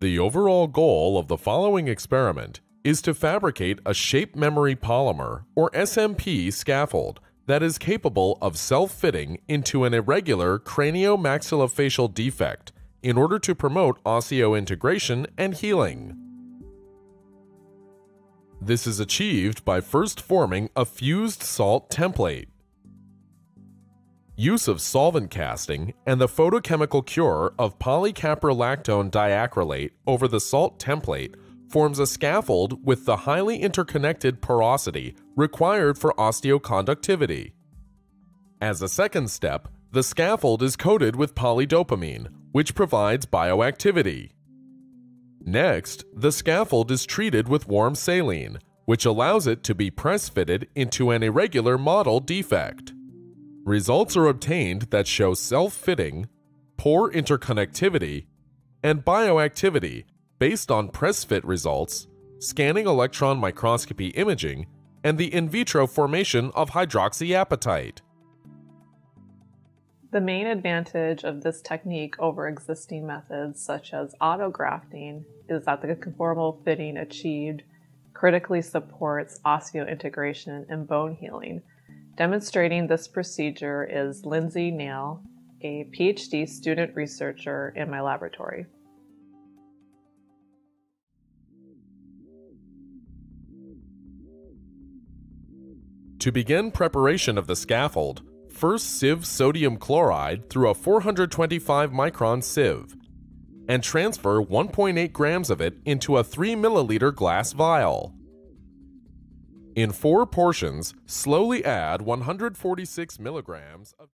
The overall goal of the following experiment is to fabricate a shape memory polymer or SMP scaffold that is capable of self-fitting into an irregular craniomaxillofacial defect in order to promote osseointegration and healing. This is achieved by first forming a fused salt template. Use of solvent casting and the photochemical cure of polycaprolactone diacrylate over the salt template forms a scaffold with the highly interconnected porosity required for osteoconductivity. As a second step, the scaffold is coated with polydopamine, which provides bioactivity. Next, the scaffold is treated with warm saline, which allows it to be press-fitted into an irregular model defect. Results are obtained that show self-fitting, pore interconnectivity, and bioactivity based on press-fit results, scanning electron microscopy imaging, and the in vitro formation of hydroxyapatite. The main advantage of this technique over existing methods such as autografting is that the conformal fitting achieved critically supports osseointegration and bone healing. Demonstrating this procedure is Lindsay Nail, a PhD student researcher in my laboratory. To begin preparation of the scaffold, first sieve sodium chloride through a 425 micron sieve and transfer 1.8 grams of it into a 3 milliliter glass vial. In four portions, slowly add 146 milligrams of